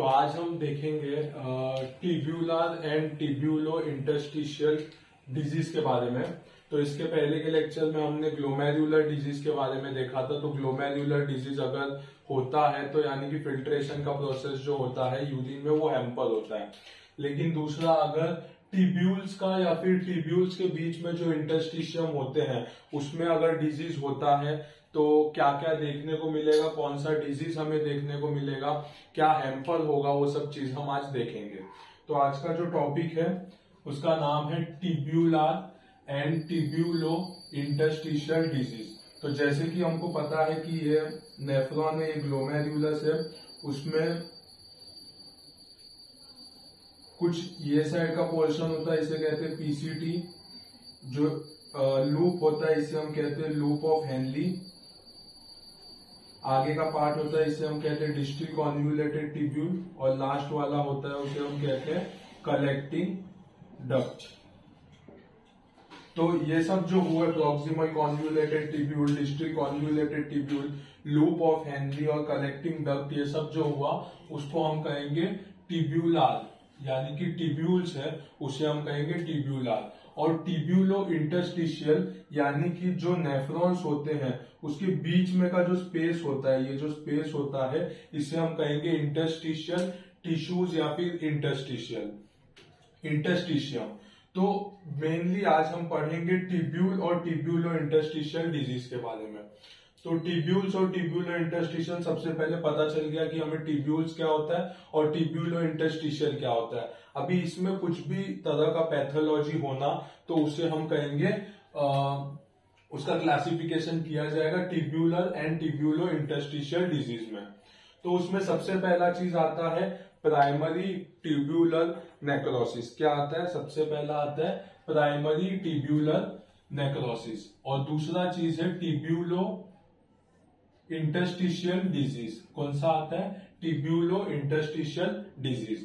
तो आज हम देखेंगे tubular and tubulo interstitial disease के बारे में। तो इसके पहले के लेक्चर में हमने ग्लोमेरुलर डिज़ीज़ के बारे में देखा था। तो ग्लोमेरुलर डिज़ीज़ अगर होता है तो यानी कि फिल्ट्रेशन का प्रोसेस जो होता है यूरिन में वो हेम्पर होता है। लेकिन दूसरा, अगर टिब्यूल्स का या फिर टिब्यूल्स के बीच में जो इंटरस्टिशियम होते हैं, उसमें अगर डिज़ीज़ होता है तो क्या क्या देखने को मिलेगा कौन सा डिज़ीज़ हमें देखने को मिलेगा, क्या हेम्पर होगा, वो सब चीज़ हम आज देखेंगे। तो आज का जो टॉपिक है, उसका नाम है tubular and tubulo interstitial disease तो जैसे कि हमको पता है कि ये नेफ्रॉन है ये ग्लोमेरुलस है, उसमें कुछ ये साइड का पोर्शन होता है, इसे कहते हैं पीसीटी जो लूप होता है, इसे हम कहते हैं लूप ऑफ़ हेनली आगे का पार्ट होता है, इसे हम कहते हैं डिस्ट्रिक कॉन्व्यूलेटेड टिब्यूल और लास्ट वाला होता है, उसे हम कहते हैं कलेक्टिंग डक्ट तो ये सब जो हुआ proximal convoluted tubule district convoluted tubule loop of Henry और कलेक्टिंग डक्ट ये सब जो हुआ, उसको हम कहेंगे टिब्यूलार यानी कि टिब्यूल्स है, उसे हम कहेंगे टिब्यूलार और टिब्यूलो इंटरस्टिशियल यानी कि जो नेफ्रॉन्स होते हैं उसके बीच में का जो स्पेस होता है, ये जो स्पेस होता है, इसे हम कहेंगे इंटरस्टिशियल टिश्यूज या फिर इंटरस्टिशियल इंटरस्टिशियम तो मेनली आज हम पढ़ेंगे टिब्यूल और टिब्यूलो इंटरस्टिशियल डिज़ीज़ के बारे में। तो टिब्यूल्स और टिब्यूलो इंटरस्टिशियल सबसे पहले पता चल गया कि हमें टिब्यूल्स क्या होता है और टिब्यूलो इंटरस्टिशियल क्या होता है। अभी इसमें कुछ भी तरह का पैथोलॉजी होना तो उसे हम कहेंगे उसका क्लासिफिकेशन किया जाएगा tubular and tubulo interstitial disease में। तो उसमें सबसे पहला चीज़ आता है प्राइमरी ट्यूब्यूलर नेक्रोसिस क्या आता है? सबसे पहला आता है प्राइमरी ट्यूब्यूलर नेक्रोसिस और दूसरा चीज़ है टिब्यूलो इंटस्टिशियल डिज़ीज़ कौन सा आता है? टिब्यूलो इंटस्टिशियल डिज़ीज़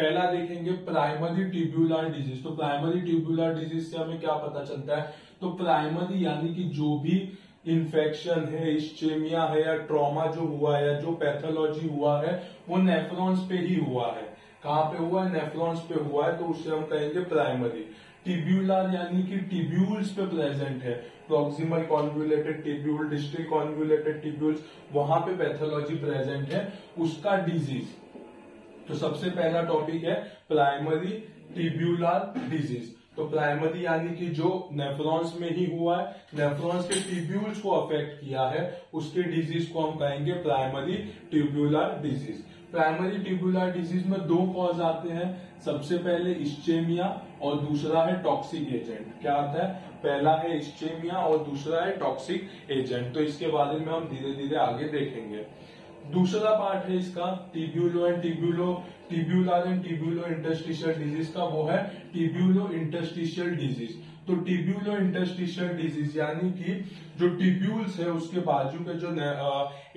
पहला देखेंगे प्राइमरी ट्यूब्यूलर डिज़ीज़ तो प्राइमरी ट्यूब्यूलर डिज़ीज़ से हमें क्या पता चलता है? तो प्राइमरी यानी कि जो भी इन्फेक्शन है इस्चेमिया है या ट्रॉमा जो हुआ है जो पैथोलॉजी हुआ है, वो नेफ्रॉन्स पे ही हुआ है। कहाँ पे हुआ है? नेफ्रॉन्स पे हुआ है तो उसे हम कहेंगे प्राइमरी टिब्यूलर यानी कि टिब्यूल्स पे प्रेजेंट है। Proximal convoluted tubule district convoluted tubules वहाँ पे पैथोलॉजी प्रेजेंट है। उसका डिज़ीज़ तो सबसे पहला टॉपिक है प्राइमरी टिब्यूलर डिज़ीज़ तो प्राइमरी यानी कि जो नेफ्रॉन्स में ही हुआ है नेफ्रॉन्स के ट्यूब्यूल्स को अफेक्ट किया है, उसके डिज़ीज़ को हम कहेंगे primary tubular disease primary tubular disease में दो कॉज आते हैं. सबसे पहले इस्चेमिया और दूसरा है टॉक्सिक एजेंट क्या आता है? पहला है इस्चेमिया और दूसरा है टॉक्सिक एजेंट तो इसके बारे में हम धीरे धीरे आगे देखेंगे. दूसरा पार्ट है इसका tubulo and tubulo tubular and tubulo interstitial disease का वो है टिब्यूलो इंटरस्टिशियल डिज़ीज़ तो टिब्यूलो इंटरस्टिशियल डिज़ीज़ यानी कि जो टिब्यूल्स है, उसके बाजू के जो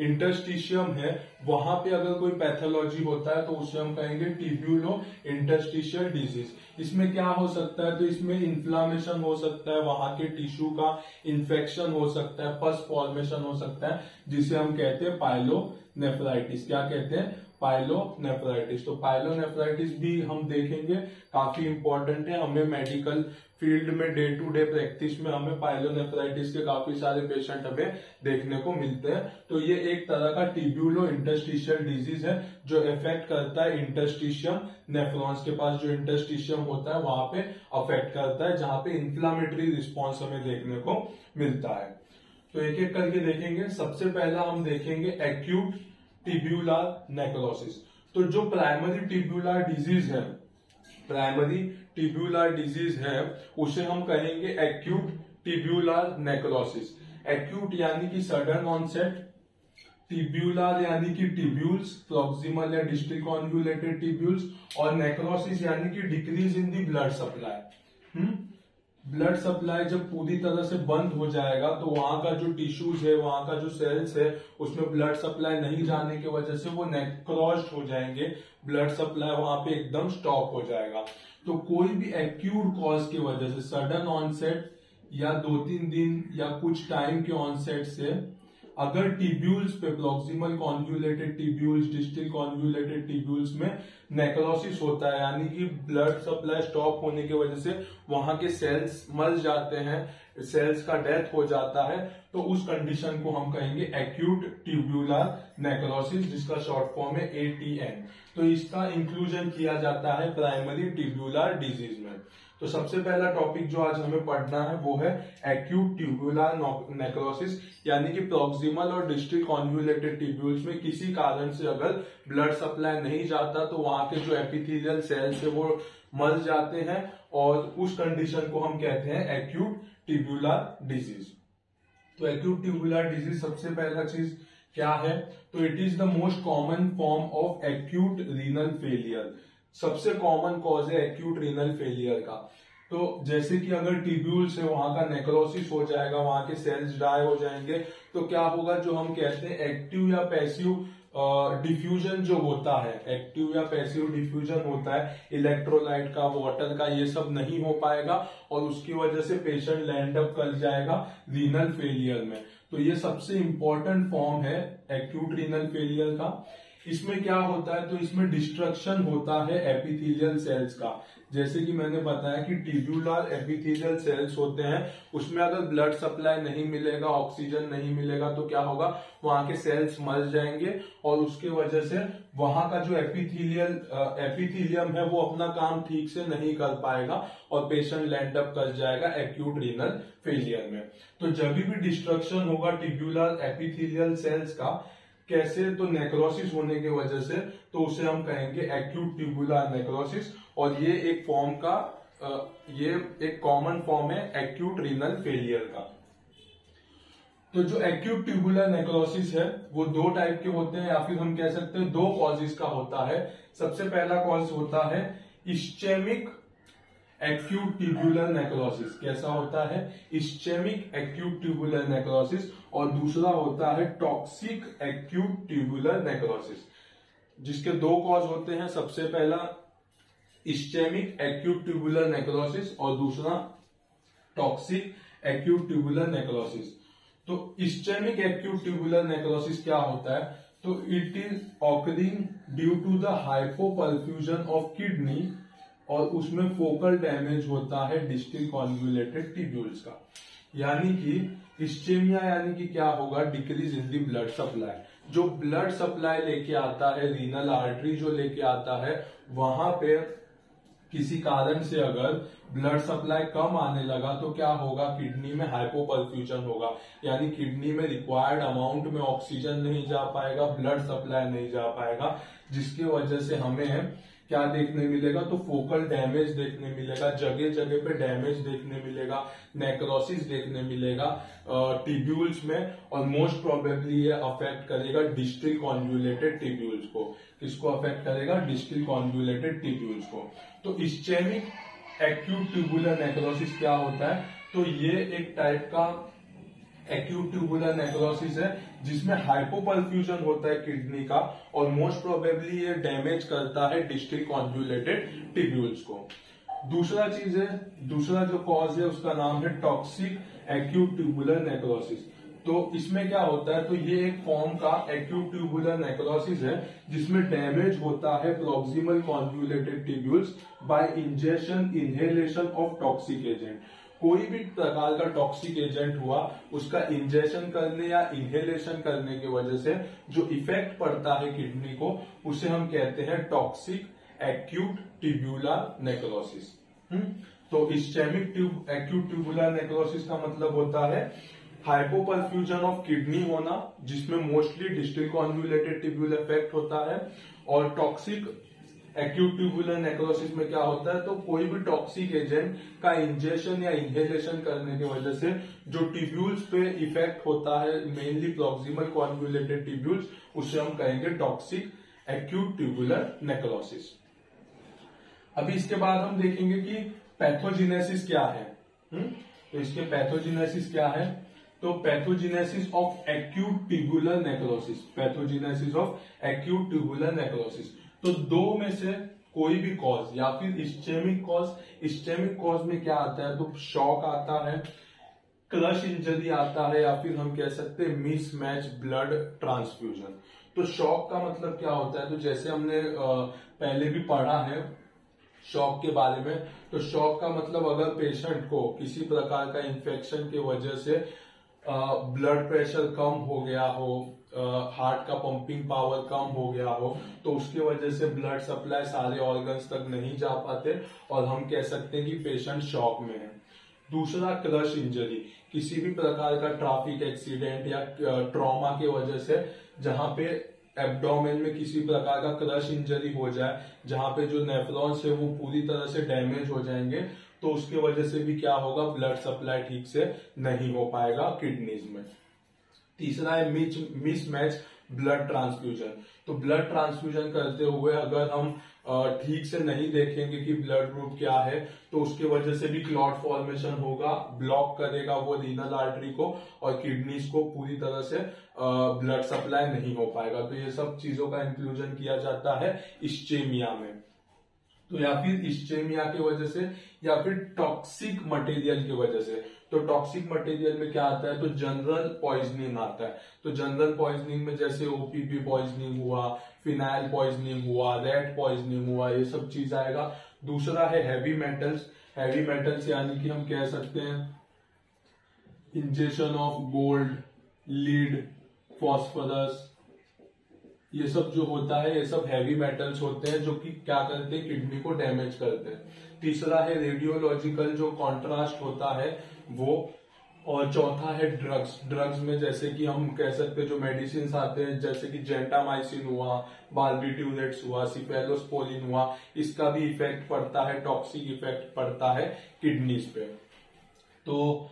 इंटरस्टिशियम है, वहाँ पे अगर कोई पैथोलॉजी होता है तो उसे हम कहेंगे टिब्यूलो इंटरस्टिशियल डिज़ीज़ इसमें क्या हो सकता है? तो इसमें इन्फ्लामेशन हो सकता है, वहाँ के टिश्यू का इन्फेक्शन हो सकता है पस फॉर्मेशन हो सकता है, जिसे हम कहते हैं पाइलो नेफ्राइटिस क्या कहते हैं? पाइलोनेफ्राइटिस तो पाइलोनेफ्राइटिस भी हम देखेंगे, काफ़ी इंपॉर्टेंट है। हमें मेडिकल फ़ील्ड में डे टू डे प्रैक्टिस में हमें पाइलोनेफ्राइटिस के काफ़ी सारे पेशेंट हमें देखने को मिलते हैं। तो ये एक तरह का टिब्यूलो इंटरस्टिशियल डिज़ीज़ है, जो इफ़ेक्ट करता है इंटरस्टिशियम नेफ्रॉन्स के पास। जो इंटरस्टिशियम होता है, वहाँ पे अफेक्ट करता है, जहाँ पे इंफ्लामेटरी रिस्पॉन्स हमें देखने को मिलता है। तो एक एक करके देखेंगे। सबसे पहला हम देखेंगे एक्यूट टिब्यूलर नेक्रोसिस तो जो प्राइमरी टिब्यूलर डिज़ीज़ है प्राइमरी टिब्यूलर डिज़ीज़ है, उसे हम कहेंगे एक्यूट टिब्यूलर नेक्रोसिस एक्यूट यानी कि सडन ऑनसेट टिब्यूलर यानी कि टिब्यूल्स प्रॉक्सिमल या डिस्ट्रिक कॉन्व्यूलेटेड टिब्यूल्स और नेक्रोसिस यानी कि decrease in the blood supply blood supply जब पूरी तरह से बंद हो जाएगा तो वहाँ का जो टिश्यूज है, वहाँ का जो सेल्स है, उसमें ब्लड सप्लाई नहीं जाने की वजह से वो नेक्रॉस्ड हो जाएँगे। ब्लड सप्लाई वहाँ पे एकदम स्टॉप हो जाएगा। तो कोई भी एक्यूट कॉज की वजह से सडन ऑनसेट या दो तीन दिन या कुछ टाइम के ऑनसेट से अगर टिब्यूल्स पे proximal convoluted tubules distal convoluted tubules में नेक्रोसिस होता है, यानी कि ब्लड सप्लाई स्टॉप होने की वजह से वहाँ के सेल्स मर जाते हैं सेल्स का डेथ हो जाता है तो उस कंडीशन को हम कहेंगे एक्यूट ट्यूब्यूलर नेक्रोसिस जिसका शॉर्ट फॉर्म है एटीएन तो इसका इंक्लूजन किया जाता है प्राइमरी ट्यूब्यूलर डिज़ीज़ में। तो सबसे पहला टॉपिक जो आज हमें पढ़ना है वो है एक्यूट ट्यूब्यूलर नेक्रोसिस यानी कि प्रोक्सिमल और डिस्ट्रिक्ट कॉन्व्यूलेटेड ट्यूब्यूल्स में किसी कारण से अगर ब्लड सप्लाई नहीं जाता तो वहाँ के जो एपिथेलियल सेल्स है वो मर जाते हैं और उस कंडीशन को हम कहते हैं एक्यूट ट्यूब्यूलर डिज़ीज़ तो एक्यूट ट्यूबुलर डिज़ीज़ सबसे पहला चीज़ क्या है? तो it is the most common form of acute renal failure सबसे कॉमन कॉज है एक्यूट रीनल फेलियर का। तो जैसे कि अगर टिब्यूल्स है, वहाँ का नेक्रोसिस हो जाएगा, वहाँ के सेल्स डाई हो जाएँगे तो क्या होगा जो हम कहते हैं एक्टिव या पैसिव डिफ्यूजन जो होता है एक्टिव या पैसिव डिफ्यूजन होता है इलेक्ट्रोलाइट का वाटर का, ये सब नहीं हो पाएगा और उसकी वजह से पेशेंट लैंड अप कर जाएगा रीनल फेलियर में। तो ये सबसे इंपॉर्टेंट फॉर्म है एक्यूट रीनल फेलियर का। इसमें क्या होता है? तो इसमें डिस्ट्रक्शन होता है एपिथेलियल सेल्स का। जैसे कि मैंने बताया कि टिब्यूलर एपिथेलियल सेल्स होते हैं, उसमें अगर ब्लड सप्लाई नहीं मिलेगा ऑक्सीजन नहीं मिलेगा तो क्या होगा? वहाँ के सेल्स मर जाएँगे और उसके वजह से वहाँ का जो एपिथेलियल एपिथेलियम है, वो अपना काम ठीक से नहीं कर पाएगा और पेशेंट लैंड अप कर जाएगा एक्यूट रीनल फेलियर में। तो जब भी डिस्ट्रक्शन होगा टिब्यूलर एपिथेलियल सेल्स का कैसे तो नेक्रोसिस होने की वजह से तो उसे हम कहेंगे एक्यूट ट्यूबुलर नेक्रोसिस और ये एक फॉर्म का ये एक कॉमन फॉर्म है एक्यूट रीनल फेलियर का। तो जो एक्यूट ट्यूबुलर नेक्रोसिस है, वो दो टाइप के होते हैं या फिर हम कह सकते हैं दो कॉजेज का होता है। सबसे पहला कॉज होता है इस्चेमिक एक्यूट ट्यूबुलर नेक्रोसिस कैसा होता है? इस्चेमिक एक्यूट ट्यूबुलर नेक्रोसिस और दूसरा होता है टॉक्सिक एक्यूट ट्यूबुलर नेक्रोसिस जिसके दो कॉज होते हैं। सबसे पहला इस्चेमिक एक्यूट ट्यूबुलर नेक्रोसिस और दूसरा टॉक्सिक एक्यूट ट्यूबुलर नेक्रोसिस तो इस्चेमिक एक्यूट ट्यूबुलर नेक्रोसिस क्या होता है? तो it is occurring due to the hypoperfusion of kidney और उसमें फोकल डैमेज होता है डिस्टिल कॉन्व्यूलेटेड टिब्यूल्स का। यानी कि इस्टेमिया यानी कि क्या होगा? Decrease in the blood supply जो ब्लड सप्लाई लेके आता है रीनल आर्टरी जो लेके आता है, वहाँ पे किसी कारण से अगर ब्लड सप्लाई कम आने लगा तो क्या होगा? किडनी में हाइपोपरफ्यूजन होगा. यानी किडनी में रिक्वायर्ड अमाउंट में ऑक्सीजन नहीं जा पाएगा ब्लड सप्लाई नहीं जा पाएगा, जिसकी वजह से हमें क्या देखने मिलेगा? तो फोकल डैमेज देखने मिलेगा जगह जगह पे डैमेज देखने मिलेगा नेक्रोसिस देखने मिलेगा टिब्यूल्स में और मोस्ट प्रोबेबली ये अफेक्ट करेगा डिस्टिल कॉन्जुलेटेड टिब्यूल्स को। किसको अफेक्ट करेगा? डिस्टिल कॉन्जुलेटेड टिब्यूल्स को। तो इस्चेमिक एक्यूट ट्यूबुलर नेक्रोसिस क्या होता है? तो ये एक टाइप का एक्यूट ट्यूबुलर नेक्रोसिस है। जिसमें हाइपोपरफ्यूजन होता है किडनी का और मोस्ट प्रोबेबली ये डैमेज करता है डिस्टिल कॉन्जुलेटेड टिब्यूल्स को। दूसरा चीज़ है, दूसरा जो कॉज है उसका नाम है टॉक्सिक एक्यूट ट्यूबुलर नेक्रोसिस तो इसमें क्या होता है तो ये एक फॉर्म का एक्यूट ट्यूबुलर नेक्रोसिस है, जिसमें डैमेज होता है proximal convoluted tubules by injection inhalation of toxic agent कोई भी प्रकार का टॉक्सिक एजेंट हुआ, उसका इंजेक्शन करने या इनहेलेशन करने की वजह से जो इफ़ेक्ट पड़ता है किडनी को, उसे हम कहते हैं टॉक्सिक एक्यूट ट्यूब्यूलर नेक्रोसिस तो ischemic tube acute tubular necrosis का मतलब होता है हाइपोपरफ्यूजन ऑफ़ किडनी होना, जिसमें मोस्टली डिस्टिल कॉन्व्यूलेटेड इफ़ेक्ट होता है, और टॉक्सिक एक्यूट ट्यूबुलर नेक्रोसिस में क्या होता है तो कोई भी टॉक्सिक एजेंट का इंजेक्शन या इनहेलेशन करने की वजह से जो ट्यूब्यूल्स पे इफ़ेक्ट होता है मेनली प्रोक्सिमल कॉन्व्यूलेटेड ट्यूब्यूल्स उसे हम कहेंगे टॉक्सिक एक्यूट ट्यूबुलर नेक्रोसिस अभी इसके बाद हम देखेंगे कि पैथोजिनेसिस क्या है हुँ? हम्म? तो इसके पैथोजिनेसिस क्या है तो pathogenesis of acute tubular necrosis pathogenesis of acute tubular necrosis तो दो में से कोई भी कॉज या फिर स्टेमिक कॉज स्टेमिक कॉज में क्या आता है? तो शॉक आता है क्रश इंजरी आता है, या फिर हम कह सकते हैं मिसमैच ब्लड ट्रांसफ्यूजन तो शॉक का मतलब क्या होता है? तो जैसे हमने पहले भी पढ़ा है शॉक के बारे में तो शॉक का मतलब अगर पेशेंट को किसी प्रकार का इंफेक्शन की वजह से ब्लड प्रेशर कम हो गया हो हार्ट का पंपिंग पावर कम हो गया हो तो उसकी वजह से ब्लड सप्लाई सारे ऑर्गन्स तक नहीं जा पाते और हम कह सकते हैं कि पेशेंट शॉक में है। दूसरा क्रश इंजरी किसी भी प्रकार का ट्रैफ़िक एक्सीडेंट या ट्रॉमा की वजह से जहाँ पे एब्डोमेन में किसी प्रकार का क्रश इंजरी हो जाए, जहाँ पे जो नेफ्रॉन्स है वो पूरी तरह से डैमेज हो जाएँगे तो उसके वजह से भी क्या होगा? ब्लड सप्लाई ठीक से नहीं हो पाएगा किडनीज में। तीसरा है मैच ब्लड ट्रांसफ्यूजन तो ब्लड ट्रांसफ्यूजन करते हुए अगर हम ठीक से नहीं देखेंगे कि ब्लड ग्रुप क्या है तो उसके वजह से भी क्लॉट फॉर्मेशन होगा ब्लॉक करेगा वो रीनल आर्टरी को और किडनीज को पूरी तरह से ब्लड सप्लाई नहीं हो पाएगा। तो ये सब चीज़ों का इंक्लूजन किया जाता है इस्चेमिया में। तो या फिर इस्चेमिया की वजह से या फिर टॉक्सिक मटेरियल की वजह से। तो टॉक्सिक मटेरियल में क्या आता है? तो जनरल पॉइजनिंग आता है। तो जनरल पॉइजनिंग में जैसे ओपीपी पॉइजनिंग हुआ फिनाइल पॉइजनिंग हुआ रेड पॉइजनिंग हुआ, ये सब चीज़ आएगा। दूसरा है हैवी मेटल्स हैवी मेटल्स यानी कि हम कह सकते हैं injection of gold lead phosphorus ये सब जो होता है, ये सब हैवी मेटल्स होते हैं जो कि क्या करते हैं? किडनी को डैमेज करते हैं। तीसरा है रेडियोलॉजिकल जो कॉन्ट्रास्ट होता है वो, और चौथा है ड्रग्स ड्रग्स में जैसे कि हम कह सकते हैं जो मेडिसिन आते हैं, जैसे कि जेंटामाइसिन हुआ बालबिट्यूरेट्स हुआ सिफेलोस्पोलिन हुआ, इसका भी इफ़ेक्ट पड़ता है टॉक्सिक इफ़ेक्ट पड़ता है किडनीज पे. तो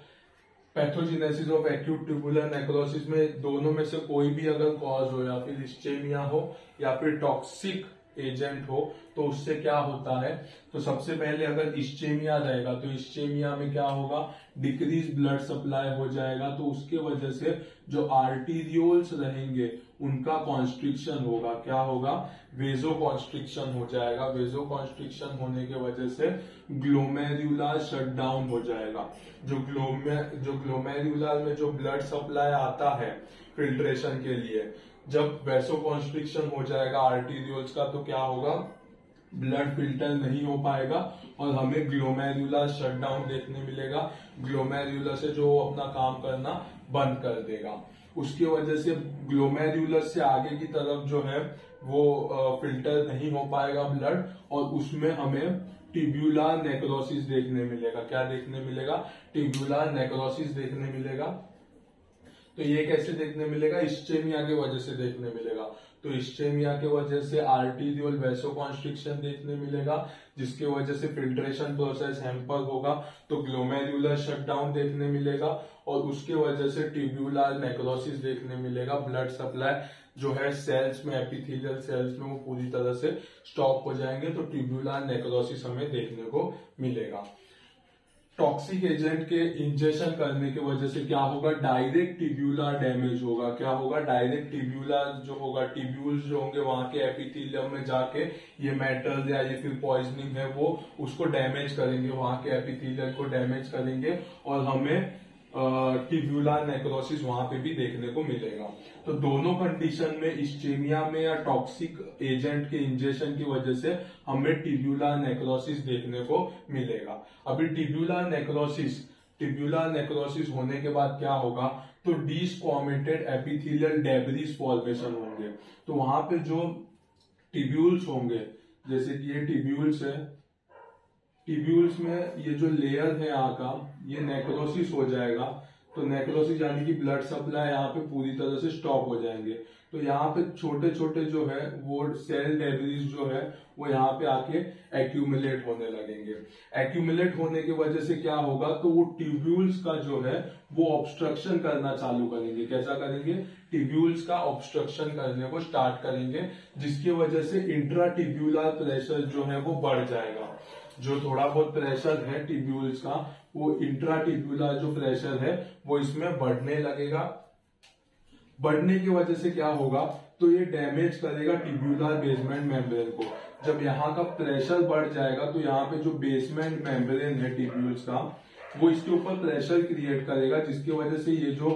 pathogenesis of acute tubular necrosis में दोनों में से कोई भी अगर कॉज हो, या फिर स्टेमिया हो, या फिर टॉक्सिक एजेंट हो तो उससे क्या होता है? तो सबसे पहले अगर इस्चेमिया रहेगा तो इस्चेमिया में क्या होगा? डिक्रीज ब्लड सप्लाई हो जाएगा तो उसके वजह से जो आर्टीरियोल्स रहेंगे, उनका कॉन्स्ट्रिक्शन होगा। क्या होगा? वेजो कॉन्स्ट्रिक्शन हो जाएगा। वेजो कॉन्स्ट्रिक्शन होने के वजह से ग्लोमेरुलर शटडाउन हो जाएगा। जो ग्लोमे जो ग्लोमेरुलर में जो ब्लड सप्लाई आता है फिल्ट्रेशन के लिए जब वैसो कॉन्स्ट्रिक्शन हो जाएगा आर्टीरियोल्स का तो क्या होगा? ब्लड फ़िल्टर नहीं हो पाएगा और हमें ग्लोमेरुलर शटडाउन देखने मिलेगा। ग्लोमेरुलर से जो अपना काम करना बंद कर देगा। उसकी वजह से ग्लोमेरुलर से आगे की तरफ़ जो है, वो फ़िल्टर नहीं हो पाएगा ब्लड और उसमें हमें टिब्यूलर नेक्रोसिस देखने मिलेगा। क्या देखने मिलेगा? टिब्यूलर नेक्रोसिस देखने मिलेगा। तो ये कैसे देखने मिलेगा? इस्टेमिया की वजह से देखने मिलेगा। तो इस्टेमिया के वजह से आर्टीरियल वैसो कॉन्स्ट्रिक्शन देखने मिलेगा, जिसकी वजह से फिल्ट्रेशन प्रोसेस हेम्पर होगा तो ग्लोमेरुलर शटडाउन देखने मिलेगा, और उसके वजह से ट्यूब्यूलर नेक्रोसिस देखने मिलेगा ब्लड सप्लाई जो है सेल्स में एपिथेलियल सेल्स में, वो पूरी तरह से स्टॉप हो जाएँगे तो ट्यूब्यूलर नेक्रोसिस हमें देखने को मिलेगा। टॉक्सिक एजेंट के इंजेक्शन करने की वजह से क्या होगा? डायरेक्ट टिब्यूला डैमेज होगा। क्या होगा? डायरेक्ट टिब्यूला जो होगा टिब्यूल जो होंगे, वहाँ के एपिथेलियम में जाके ये मेटल या ये फिर पॉइजनिंग है, वो उसको डैमेज करेंगे, वहाँ के एपिथेलियम को डैमेज करेंगे और हमें टिब्यूलर नेक्रोसिस वहाँ पे भी देखने को मिलेगा। तो दोनों कंडीशन में इस्टेमिया में या टॉक्सिक एजेंट के इंजेक्शन की वजह से हमें टिब्यूलर नेक्रोसिस देखने को मिलेगा। अभी टिब्यूलर नेक्रोसिस टिब्यूलर नेक्रोसिस होने के बाद क्या होगा? तो डिस्कॉमेटेड एपिथेलियल डेबरीज फॉर्मेशन होंगे। तो वहाँ पे जो टिब्यूल्स होंगे, जैसे कि ये टिब्यूल्स है टिब्यूल्स में ये जो लेयर है यहाँ का ये नेक्रोसिस हो जाएगा। तो नेक्रोसिस यानी कि ब्लड सप्लाई यहाँ पे पूरी तरह से स्टॉप हो जाएँगे। तो यहाँ पे छोटे छोटे जो है, वो सेल डेब्रीज जो है, वो यहाँ पे आके एक्यूमुलेट होने लगेंगे। एक्यूमुलेट होने की वजह से क्या होगा? तो वो ट्यूब्यूल्स का जो है, वो ऑब्स्ट्रक्शन करना चालू करेंगे। कैसा करेंगे? ट्यूब्यूल्स का ऑब्स्ट्रक्शन करने को स्टार्ट करेंगे, जिसकी वजह से इंट्रा टिब्यूलर प्रेशर जो है, वो बढ़ जाएगा। जो थोड़ा बहुत प्रेशर है टिब्यूल्स का, वो इंट्रा टिब्यूलर जो प्रेशर है, वो इसमें बढ़ने लगेगा। बढ़ने की वजह से क्या होगा? तो ये डैमेज करेगा टिब्यूलर बेसमेंट मेम्ब्रेन को। जब यहाँ का प्रेशर बढ़ जाएगा तो यहाँ पे जो बेसमेंट मेम्ब्रेन है टिब्यूल्स का, वो इसके ऊपर प्रेशर क्रिएट करेगा, जिसकी वजह से ये जो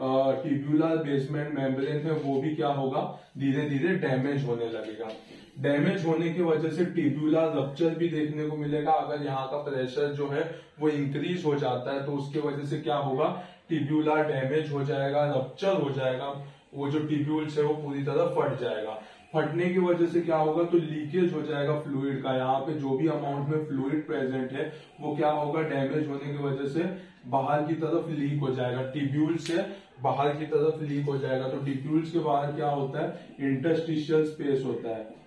टिब्यूलर बेसमेंट मेम्ब्रेन है, वो भी क्या होगा? धीरे धीरे डैमेज होने लगेगा। डैमेज होने की वजह से टिब्यूला रप्चर भी देखने को मिलेगा। अगर यहाँ का प्रेशर जो है, वो इंक्रीज हो जाता है तो उसके वजह से क्या होगा? टिब्यूला डैमेज हो जाएगा रप्चर हो जाएगा, वो जो टिब्यूल्स है वो पूरी तरह फट जाएगा। फटने की वजह से क्या होगा? तो लीकेज हो जाएगा फ्लूइड का। यहाँ पे जो भी अमाउंट में फ्लूइड प्रेजेंट है, वो क्या होगा? डैमेज होने की वजह से बाहर की तरफ़ लीक हो जाएगा। टिब्यूल से बाहर की तरफ़ लीक हो जाएगा। तो टिब्यूल्स के बाहर क्या होता है? इंटरस्टिशियल स्पेस होता है।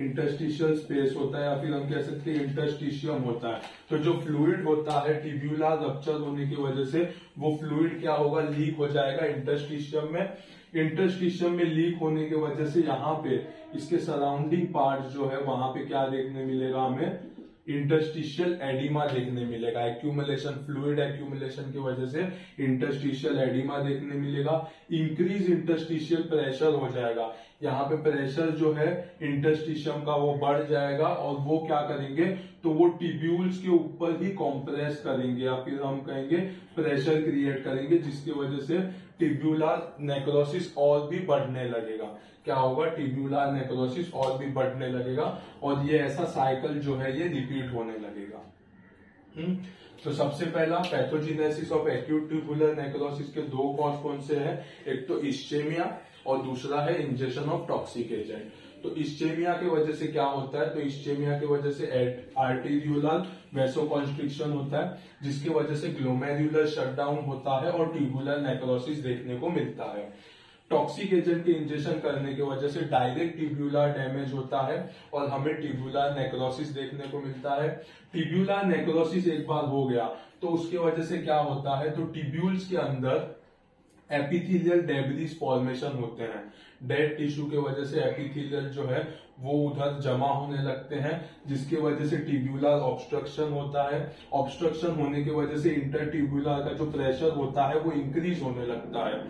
इंटरस्टिशियल स्पेस होता है या फिर हम कह सकते हैं इंटरस्टिशियम होता है। तो जो फ्लूइड होता है टिब्यूला रप्चर होने की वजह से, वो फ्लूइड क्या होगा? लीक हो जाएगा इंटरस्टिशियम में। इंटरस्टिशियम में लीक होने की वजह से यहाँ पे इसके सराउंडिंग पार्ट जो है, वहाँ पे क्या देखने मिलेगा हमें? इंटरस्टिशियल एडिमा देखने मिलेगा। एक्यूमुलेशन फ्लूइड एक्यूमुलेशन की वजह से इंटरस्टिशियल एडिमा देखने मिलेगा। इंक्रीज इंटरस्टिशियल प्रेशर हो जाएगा। यहाँ पे प्रेशर जो है इंटरस्टिशियम का वो बढ़ जाएगा और वो क्या करेंगे? तो वो टिब्यूल्स के ऊपर ही कॉम्प्रेस करेंगे। या फिर हम कहेंगे प्रेशर क्रिएट करेंगे, जिसकी वजह से टिब्यूलर नेक्रोसिस और भी बढ़ने लगेगा। क्या होगा? टिब्यूलर नेक्रोसिस और भी बढ़ने लगेगा और ये ऐसा साइकिल जो है, ये रिपीट होने लगेगा। हम्म? तो सबसे पहला pathogenesis of acute tubular necrosis के दो कॉज कौन से हैं? एक तो इस्चेमिया और दूसरा है इंजेक्शन ऑफ़ टॉक्सिक एजेंट तो इस्चेमिया की वजह से क्या होता है? तो इस्चेमिया की वजह से आर्टीरियोलर वेसोकॉन्स्ट्रिक्शन होता है, जिसकी वजह से ग्लोमेरुलर शटडाउन होता है और ट्यूबुलर नेक्रोसिस देखने को मिलता है। टॉक्सिक एजेंट के इंजेक्शन करने की वजह से डायरेक्ट टिब्यूलर डैमेज होता है और हमें टिब्यूलर नेक्रोसिस देखने को मिलता है। टिब्यूलर नेक्रोसिस एक बार हो गया तो उसके वजह से क्या होता है? तो टिब्यूल्स के अंदर एपिथीलियल डेब्रिस फॉर्मेशन होते हैं। डेड टिश्यू के वजह से एपिथीलियल जो है, वो उधर जमा होने लगते हैं, जिसके वजह से टिब्यूलर ऑब्स्ट्रक्शन होता है। ऑब्स्ट्रक्शन होने की वजह से इंटर टिब्यूलर का जो प्रेशर होता है, वो इंक्रीज होने लगता है।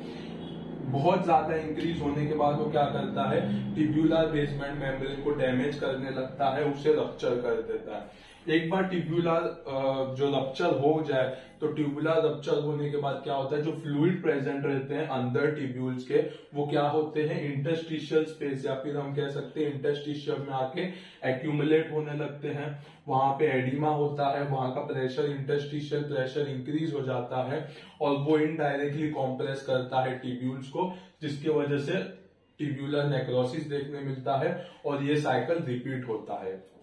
बहुत ज़्यादा इंक्रीज होने के बाद वो क्या करता है? टिब्यूलर बेसमेंट मेम्ब्रेन को डैमेज करने लगता है, उसे रक्चर कर देता है। एक बार ट्यूबुलर जो रप्चर हो जाए तो ट्यूबुलर रप्चर होने के बाद क्या होता है? जो फ्लूड प्रेजेंट रहते हैं अंदर ट्यूब्यूल्स के, वो क्या होते हैं? इंटरस्टिशियल स्पेस या फिर हम कह सकते हैं इंटरस्टिशियल में आके एक्यूमुलेट होने लगते हैं। वहाँ पे एडिमा होता है, वहाँ का प्रेशर इंटरस्टिशियल प्रेशर इंक्रीज हो जाता है, और वो इनडायरेक्टली कॉम्प्रेस करता है ट्यूब्यूल्स को, जिसकी वजह से ट्यूब्यूलर नेक्रोसिस देखने मिलता है, और ये साइकिल रिपीट होता है।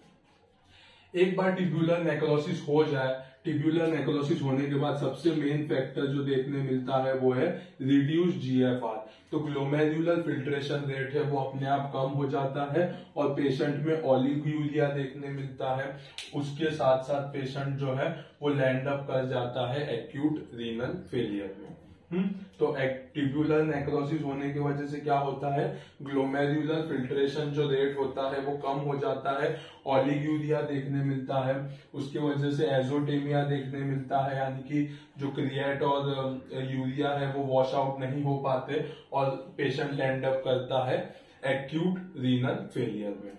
एक बार टिब्यूलर नेक्रोसिस हो जाए टिब्यूलर नेक्रोसिस होने के बाद सबसे मेन फैक्टर जो देखने मिलता है वो है रिड्यूस जीएफआर तो ग्लोमेरुलर फिल्ट्रेशन रेट है, वो अपने आप कम हो जाता है और पेशेंट में ऑलिग्यूरिया देखने मिलता है। उसके साथ साथ पेशेंट जो है, वो लैंड अप कर जाता है एक्यूट रीनल फेलियर में। हम्म तो एक्टिब्यूलर नेक्रोसिस होने की वजह से क्या होता है? ग्लोमेरुलर फिल्ट्रेशन जो रेट होता है, वो कम हो जाता है। ऑलिग्यूरिया देखने मिलता है। उसकी वजह से एजोटेमिया देखने मिलता है, यानी कि जो क्रिएट और यूरिया है, वो वॉश आउट नहीं हो पाते और पेशेंट लैंड अप करता है एक्यूट रीनल फेलियर में।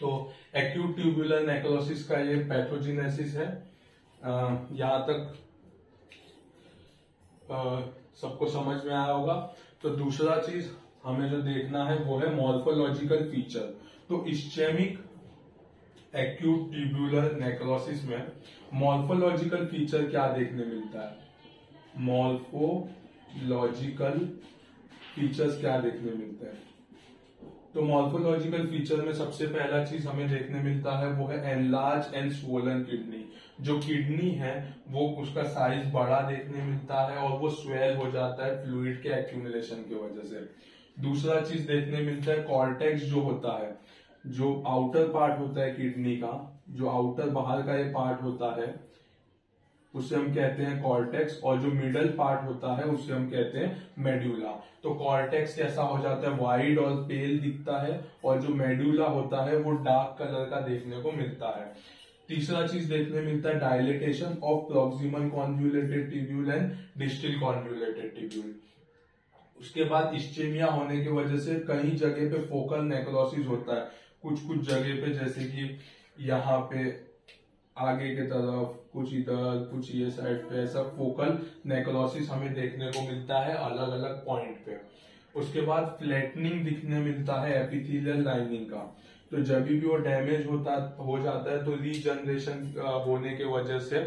तो एक्यूट ट्यूबुलर नेक्रोसिस का ये पैथोजिनेसिस है। यहाँ तक सबको समझ में आया होगा। तो दूसरा चीज़ हमें जो देखना है वो है मॉर्फोलॉजिकल फीचर तो इस्चेमिक एक्यूट ट्यूब्यूलर नेक्रोसिस में मॉर्फोलॉजिकल फीचर क्या देखने मिलता है? मॉर्फोलॉजिकल फीचर्स क्या देखने मिलते हैं? तो मॉर्फोलॉजिकल फीचर में सबसे पहला चीज़ हमें देखने मिलता है वो है एनलार्ज एंड स्वोलन किडनी जो किडनी है, वो उसका साइज़ बड़ा देखने मिलता है और वो स्वेल हो जाता है फ्लूइड के एक्यूमुलेशन की वजह से। दूसरा चीज़ देखने मिलता है कॉर्टेक्स जो होता है, जो आउटर पार्ट होता है किडनी का, जो आउटर बाहर का ये पार्ट होता है, उसे हम कहते हैं कॉर्टेक्स और जो मिडल पार्ट होता है, उसे हम कहते हैं मेड्यूला तो कॉर्टेक्स कैसा हो जाता है वाइड और पेल दिखता है और जो मेड्यूला होता है, वो डार्क कलर का देखने को मिलता है। तीसरा चीज़ देखने मिलता है dilatation of proximal convoluted tubule and distal convoluted tubule उसके बाद इस्चेमिया होने की वजह से कई जगह पे फोकल नेक्रोसिस होता है। कुछ कुछ जगह पे जैसे कि यहाँ पे आगे की तरफ़, कुछ इधर, कुछ ये साइड पे ऐसा फोकल नेक्रोसिस हमें देखने को मिलता है अलग अलग पॉइंट पे। उसके बाद फ्लैटनिंग दिखने मिलता है एपिथेलियल लाइनिंग का। तो जब भी वो डैमेज होता, हो जाता है तो रीजनरेशन होने के वजह से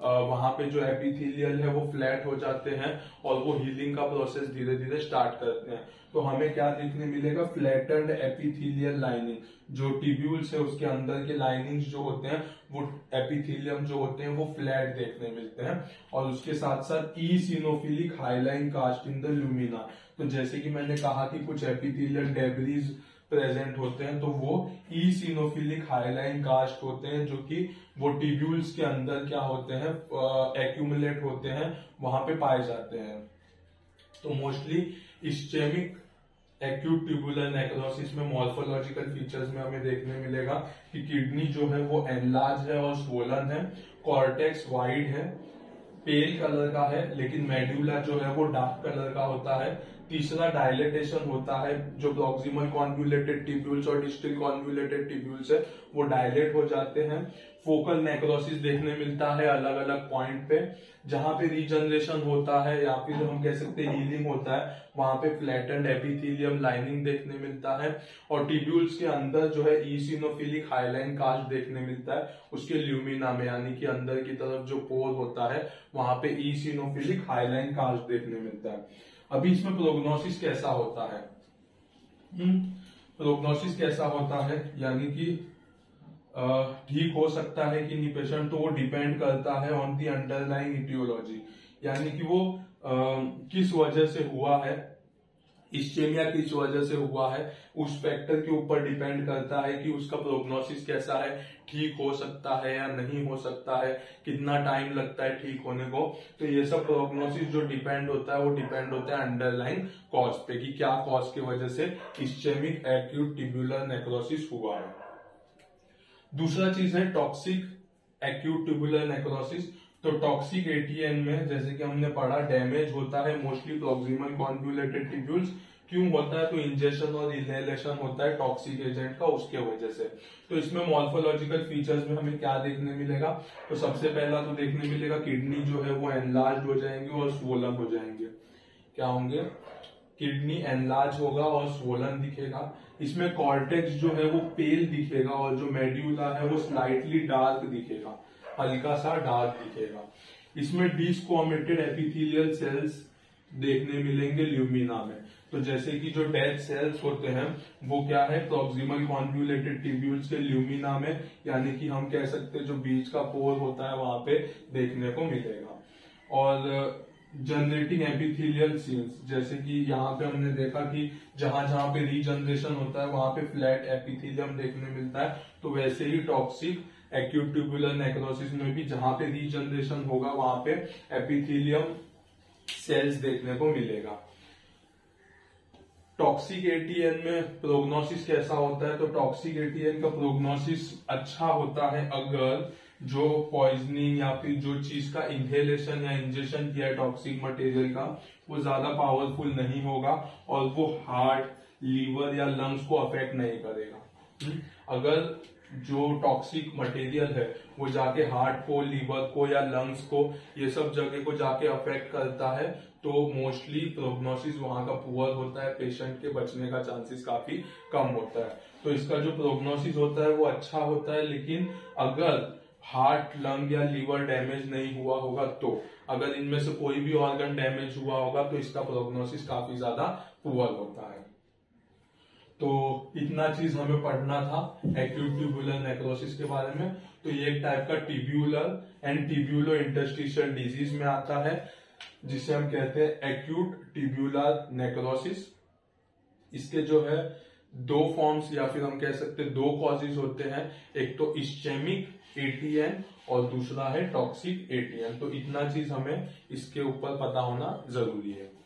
वहाँ पे जो एपिथेलियल है, वो फ्लैट हो जाते हैं और वो हीलिंग का प्रोसेस धीरे धीरे स्टार्ट करते हैं। तो हमें क्या देखने मिलेगा? फ्लैटेंड एपिथेलियल लाइनिंग जो टिब्यूल्स है, उसके अंदर के लाइनिंग्स जो होते हैं, वो एपिथेलियम जो होते हैं, वो फ्लैट देखने मिलते हैं। और उसके साथ साथ eosinophilic hyaline cast in the lumina तो जैसे कि मैंने कहा कि कुछ एपिथेलियल डेबरीज प्रेजेंट होते हैं तो वो ई सीनोफिलिक हाईलाइन कास्ट होते हैं, जो कि वो टिब्यूल्स के अंदर क्या होते हैं एक्यूमुलेट होते हैं, वहाँ पे पाए जाते हैं। तो mostly ischemic acute tubular necrosis में मॉर्फोलॉजिकल फीचर्स में हमें देखने मिलेगा कि किडनी जो है वो एनलार्ज है और स्वोलन है कॉर्टेक्स वाइड है पेल कलर का है, लेकिन मेड्यूला जो है वो डार्क कलर का होता है तीसरा डायलेटेशन होता है, जो प्रॉक्सिमल कॉन्व्यूलेटेड टिब्यूल्स और डिस्टल कॉन्व्यूलेटेड टिब्यूल्स है, वो डायलेट हो जाते हैं। फोकल नेक्रोसिस देखने मिलता है अलग अलग पॉइंट पे, जहाँ पे रीजनरेशन होता है, या फिर हम कह सकते हैं हीलिंग होता है, वहाँ पे फ्लैटेंड एपिथेलियम लाइनिंग देखने मिलता है। और टिब्यूल्स के अंदर जो है ईसिनोफिलिक हाईलाइन कास्ट देखने मिलता है, उसके ल्यूमिना में, यानी कि अंदर की तरफ़ जो पोर होता है, वहाँ पे ईसिनोफिलिक हाईलाइन कास्ट देखने मिलता है। अभी इसमें प्रोग्नोसिस कैसा होता है? प्रोग्नोसिस हम्म, कैसा होता है? यानी कि ठीक हो सकता है कि नहीं? पेशेंट तो वो डिपेंड करता है ऑन दी अंडरलाइन इटियोलॉजी यानी कि वो आ, किस वजह से हुआ है? इस्टेमिया किस वजह से हुआ है? उस फैक्टर के ऊपर डिपेंड करता है कि उसका प्रोग्नोसिस कैसा है, ठीक हो सकता है या नहीं हो सकता है, कितना टाइम लगता है ठीक होने को। तो ये सब प्रोग्नोसिस जो डिपेंड होता है, वो डिपेंड होता है अंडरलाइन कॉज पे कि क्या कॉज की वजह से इस्टेमिक एक्यूट टिब्यूलर नेक्रोसिस हुआ है। दूसरा चीज़ है टॉक्सिक एक्यूट ट्यूबुलर नेक्रोसिस तो टॉक्सिक एटीएन में, जैसे कि हमने पढ़ा डैमेज होता है मोस्टली प्रोक्सिमल कॉन्व्यूलेटेड टिब्यूल्स क्यों होता है? तो इंजेक्शन और इनहेलेशन होता है टॉक्सिक एजेंट का उसके वजह से। तो इसमें मॉर्फोलॉजिकल फीचर्स में हमें क्या देखने मिलेगा? तो सबसे पहला तो देखने मिलेगा किडनी जो है वो एनलार्ज हो जाएँगे और स्वोलन हो जाएँगे। क्या होंगे? किडनी एनलार्ज होगा और स्वोलन दिखेगा। इसमें कॉर्टेक्स जो है वो पेल दिखेगा और जो मेड्यूला है वो स्लाइटली डार्क दिखेगा। हल्का सा डार्क दिखेगा। इसमें डिस्कोमेटेड एपिथेलियल सेल्स देखने मिलेंगे ल्यूमिना में। तो जैसे कि जो डेड सेल्स होते हैं, वो क्या है? प्रोक्सिमल कॉन्व्यूलेटेड टिब्यूल्स के ल्यूमिना में, यानी कि हम कह सकते हैं जो बीच का पोर होता है, वहाँ पे देखने को मिलेगा। और जनरेटिंग एपिथेलियल सीन्स जैसे कि यहाँ पे हमने देखा कि जहाँ जहाँ पे रीजनरेशन होता है, वहाँ पे फ्लैट एपिथेलियम देखने मिलता है तो वैसे ही टॉक्सिक एक्यूट ट्यूबुलर नेक्रोसिस में भी जहाँ पे रीजनरेशन होगा, वहाँ पे एपिथेलियम सेल्स देखने को मिलेगा। टॉक्सिक एटीएन में प्रोग्नोसिस कैसा होता है? तो टॉक्सिक एटीएन का प्रोग्नोसिस अच्छा होता है अगर जो पॉइजनिंग या फिर जो चीज़ का इनहेलेशन या इंजेक्शन किया है टॉक्सिक मटेरियल का, वो ज़्यादा पावरफुल नहीं होगा और वो हार्ट लीवर या लंग्स को अफेक्ट नहीं करेगा। हम्म? अगर जो टॉक्सिक मटेरियल है, वो जाके हार्ट को लीवर को या लंग्स को, ये सब जगह को जाके अफेक्ट करता है तो मोस्टली प्रोग्नोसिस वहाँ का पुअर होता है पेशेंट के बचने का चांसेस काफ़ी कम होता है। तो इसका जो प्रोग्नोसिस होता है, वो अच्छा होता है, लेकिन अगर हार्ट लंग या लीवर डैमेज नहीं हुआ होगा तो अगर इनमें से कोई भी ऑर्गन डैमेज हुआ होगा तो इसका प्रोग्नोसिस काफ़ी ज़्यादा पुअर होता है। तो इतना चीज़ हमें पढ़ना था एक्यूट ट्यूबुलर नेक्रोसिस के बारे में। तो ये एक टाइप का tubular and tubulo interstitial disease में आता है, जिसे हम कहते हैं एक्यूट टिब्यूलर नेक्रोसिस इसके जो है, दो फॉर्म्स या फिर हम कह सकते हैं दो कॉजेज होते हैं। एक तो इस्चेमिक एटीएन और दूसरा है टॉक्सिक एटीएन तो इतना चीज़ हमें इसके ऊपर पता होना ज़रूरी है।